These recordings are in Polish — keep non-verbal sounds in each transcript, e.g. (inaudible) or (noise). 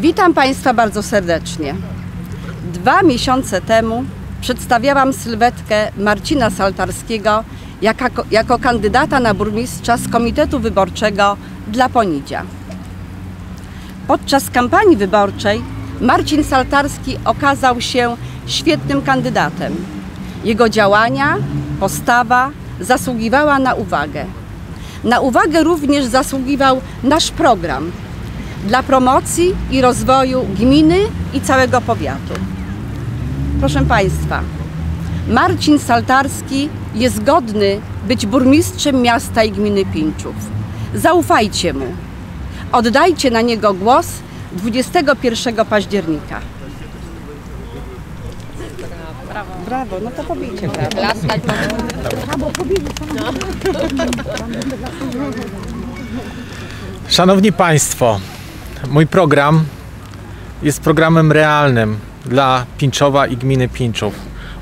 Witam Państwa bardzo serdecznie. Dwa miesiące temu przedstawiałam sylwetkę Marcina Saltarskiego jako, jako kandydata na burmistrza z Komitetu Wyborczego dla Ponidzia. Podczas kampanii wyborczej Marcin Saltarski okazał się świetnym kandydatem. Jego działania, postawa zasługiwała na uwagę. Na uwagę również zasługiwał nasz program dla promocji i rozwoju gminy i całego powiatu. Proszę Państwa, Marcin Saltarski jest godny być burmistrzem miasta i gminy Pińczów. Zaufajcie mu. Oddajcie na niego głos 21 października. Brawo. Brawo, no to pobijcie brawo. Szanowni Państwo, mój program jest programem realnym dla Pińczowa i gminy Pińczów,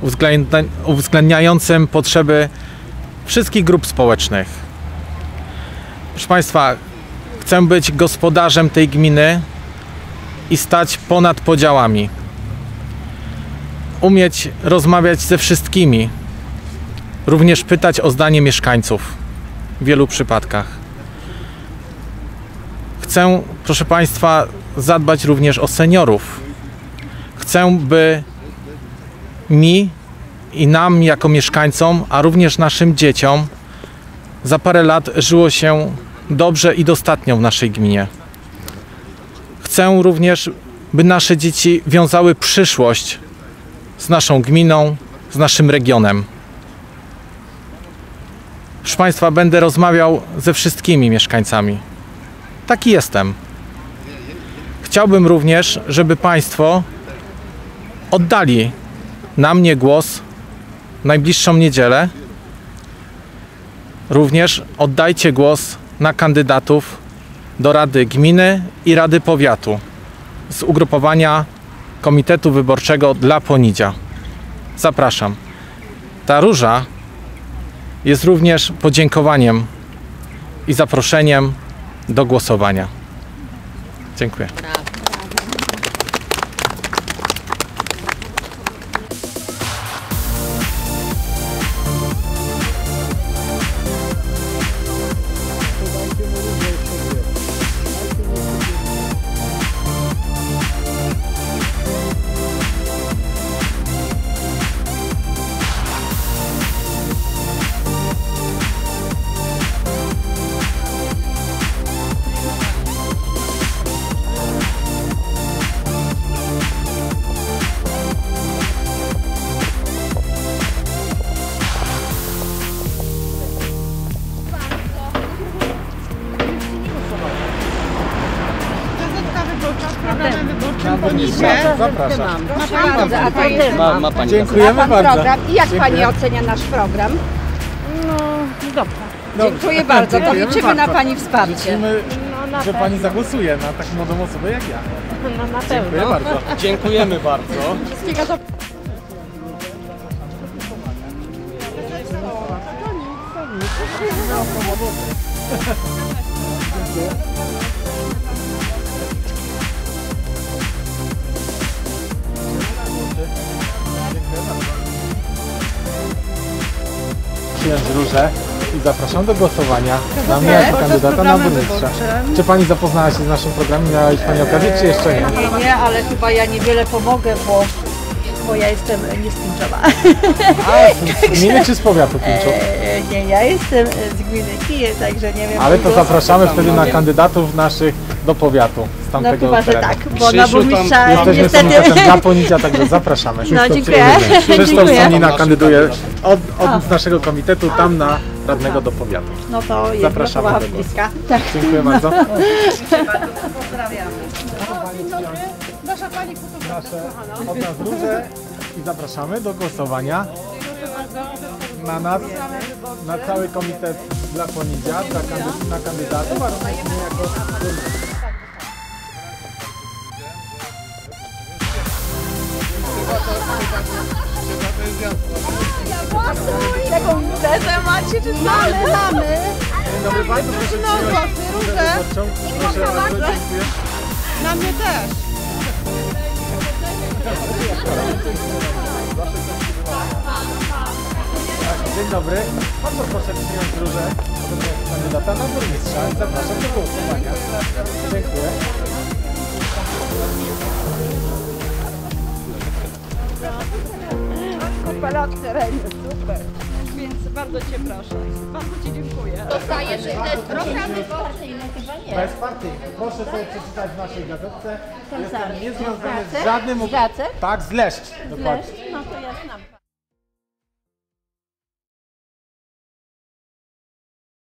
uwzględnia- uwzględniającym potrzeby wszystkich grup społecznych. Proszę Państwa, chcę być gospodarzem tej gminy i stać ponad podziałami. Umieć rozmawiać ze wszystkimi, również pytać o zdanie mieszkańców w wielu przypadkach. Chcę, proszę Państwa, zadbać również o seniorów. Chcę, by mi i nam jako mieszkańcom, a również naszym dzieciom za parę lat żyło się dobrze i dostatnio w naszej gminie. Chcę również, by nasze dzieci wiązały przyszłość z naszą gminą, z naszym regionem. Proszę Państwa, będę rozmawiał ze wszystkimi mieszkańcami. Taki jestem. Chciałbym również, żeby Państwo oddali na mnie głos w najbliższą niedzielę. Również oddajcie głos na kandydatów do Rady Gminy i Rady Powiatu z ugrupowania Komitetu Wyborczego dla Ponidzia. Zapraszam. Ta róża jest również podziękowaniem i zaproszeniem do głosowania. Dziękuję. Ponizie. Zapraszam. Bardzo, a to jest Ma, ma pani Dziękujemy pan bardzo. program. I jak Pani ocenia nasz program? No, dobrze. Dziękuję bardzo. To Dziękujemy liczymy na bardzo. Pani wsparcie. Liczymy, No na że pewno. Pani zagłosuje na tak młodą osobę jak ja. No na Dziękuję pewno. bardzo. Dziękujemy bardzo. Wszystkiego dobrego. (laughs) Przyjąć różę i zapraszam do głosowania na mnie jako kandydata na burmistrza. Czy Pani zapoznała się z naszym programem? Miała już Pani okazję, czy jeszcze nie? Nie, nie, ale chyba ja niewiele pomogę, bo, bo ja jestem. A, z (laughs) gminy czy z powiatu Pińczów? E, Nie, ja jestem z gminy Kije, także nie wiem. Ale to zapraszamy wtedy na kandydatów naszych do powiatu z No tamtego chyba, że terenu. tak, bo na Krzysiu, burmistrza tam- Jesteśmy niestety... także zapraszamy. No dziękuję. Krzysztof (laughs) dziękuję. Sonina kandyduje od, od naszego komitetu tam na radnego do powiatu. No to jest Zapraszamy do głosu. bliska. Tak. Dziękuję bardzo. Nasza pani fotografia. Proszę od nas i zapraszamy do głosowania na nas, na cały komitet dla Ponidzia, dla kandy, na kandydatów, a również mnie jako burmistrz. Taką imprezę macie, czy Mamy, mamy. Dobry Państwu, proszę przyjąć głosy, róże. Proszę bardzo, dziękuję. Na mnie też. Dzień dobry. Bardzo proszę przyjąć różę od kandydata na burmistrza. Zapraszam do głosowania. Dziękuję. Lat w terenie, super. Więc bardzo Cię proszę. Bardzo Ci dziękuję. Bezpartyjny. Proszę sobie przeczytać w naszej gazetce. Jestem niezwiązany z żadnym... Z? Tak, z Leszcz. Dokładnie. No to ja znam.